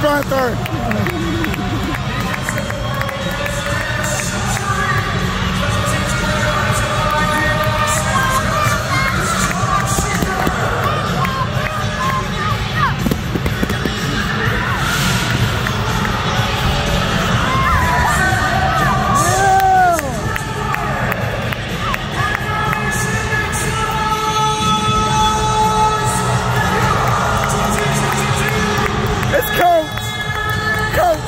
Brian Third. hurt.